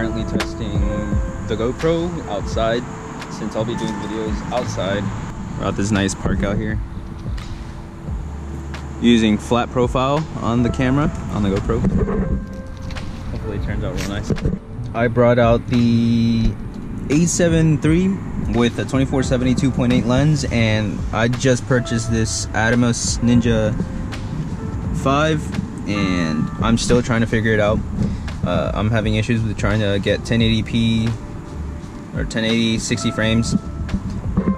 currently testing the GoPro outside since I'll be doing videos outside. We're at this nice park out here. Using flat profile on the camera, on the GoPro. Hopefully it turns out real nice. I brought out the a7 III with a 2470 2.8 lens and I just purchased this Atomos Ninja 5 and I'm still trying to figure it out. Uh, I'm having issues with trying to get 1080p or 1080 60 frames.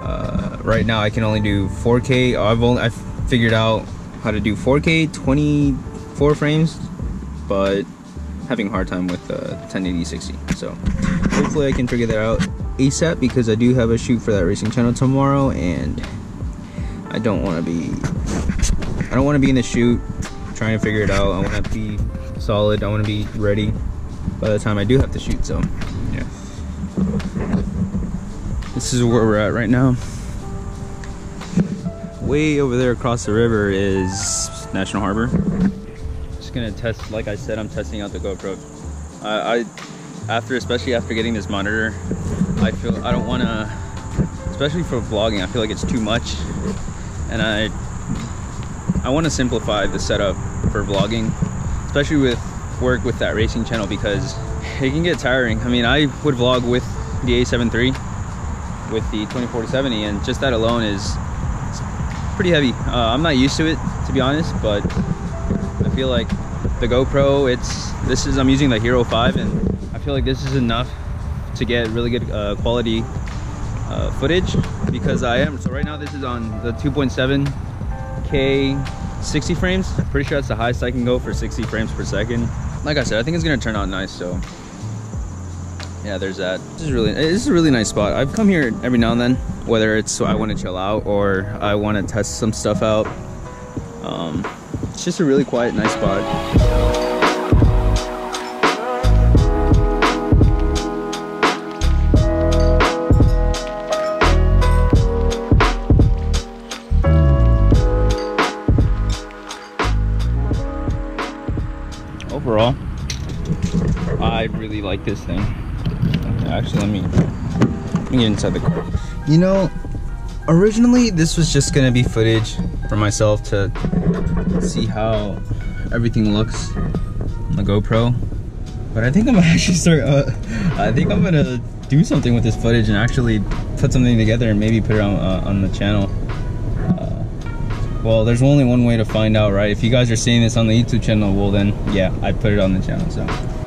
Uh, right now I can only do 4K. I've only I've figured out how to do 4K 24 frames, but having a hard time with uh, 1080 60. So hopefully I can figure that out ASAP because I do have a shoot for that racing channel tomorrow and I don't want to be I don't want to be in the shoot trying to figure it out. I want to be solid. I want to be ready by the time I do have to shoot. So yeah, this is where we're at right now. Way over there across the river is National Harbor. Just gonna test, like I said, I'm testing out the GoPro. I, I after, especially after getting this monitor, I feel I don't want to, especially for vlogging. I feel like it's too much, and I I want to simplify the setup for vlogging, especially with work with that racing channel because it can get tiring. I mean, I would vlog with the A7 III with the 2470 and just that alone is pretty heavy. Uh, I'm not used to it to be honest, but I feel like the GoPro, it's this is I'm using the Hero 5 and I feel like this is enough to get really good uh, quality uh, footage because I am so right now this is on the 2.7k 60 frames. Pretty sure that's the highest I can go for 60 frames per second. Like I said I think it's gonna turn out nice so. Yeah there's that. This is really this is a really nice spot. I've come here every now and then whether it's I want to chill out or I want to test some stuff out. Um, it's just a really quiet nice spot overall I really like this thing. Actually let me let me get inside the car. You know originally this was just gonna be footage for myself to see how everything looks on the GoPro. But I think I'm gonna actually start uh, I think I'm gonna do something with this footage and actually put something together and maybe put it on, uh, on the channel well, there's only one way to find out, right? If you guys are seeing this on the YouTube channel, well then, yeah, I put it on the channel, so.